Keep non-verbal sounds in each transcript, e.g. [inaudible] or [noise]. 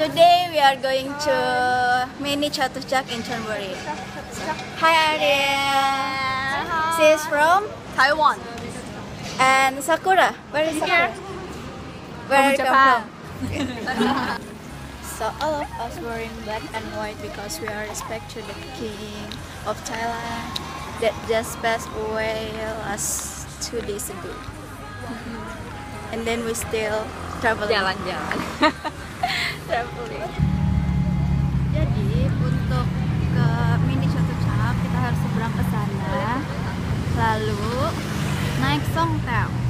today we are going to Mini Chatuchak in Chonburi. Hi Ariel. is from Taiwan. and Sakura. Where is Sakura? Where are you from? [laughs] So all of us wearing black and white because we are respect to the king of Thailand that just passed away last two days ago. [laughs] And then we still traveling. Jalan-jalan. [laughs] Jadi untuk ke mini Chatuchak kita harus seberang ke sana, lalu naik Songtao.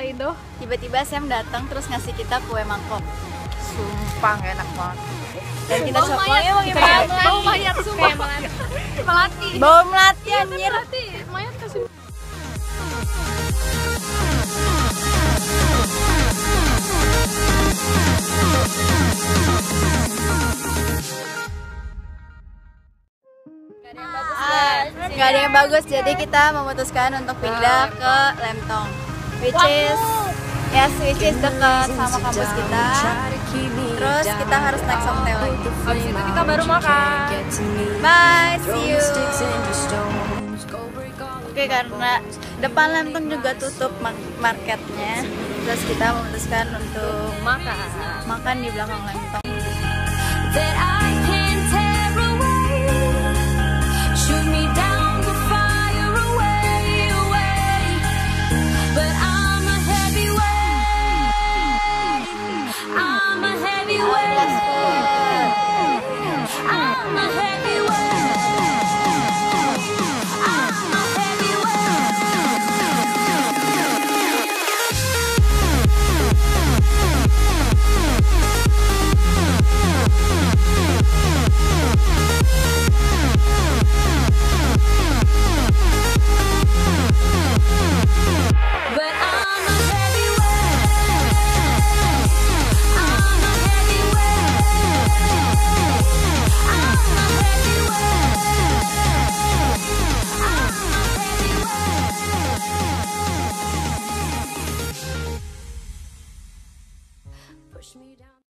Play-Doh. Tiba-tiba Sam datang terus ngasih kita kue mangkok. Sumpah nggak enak banget. Dan kita Bau mayat, kayak banget. bau mayat sumpah. [laughs] Melati. Bau melati anjir. Melati. Mayat kasih. Ah, nggak ada yang bagus jadi kita memutuskan untuk pindah ke Lemtong which is yes which is dekat sama kampus kita. Terus kita harus naik Songtae lagi. Habis itu kita baru makan. bye see you. Oke karena depan Lemtong juga tutup ma- marketnya. Terus kita memutuskan untuk Makan. makan di belakang I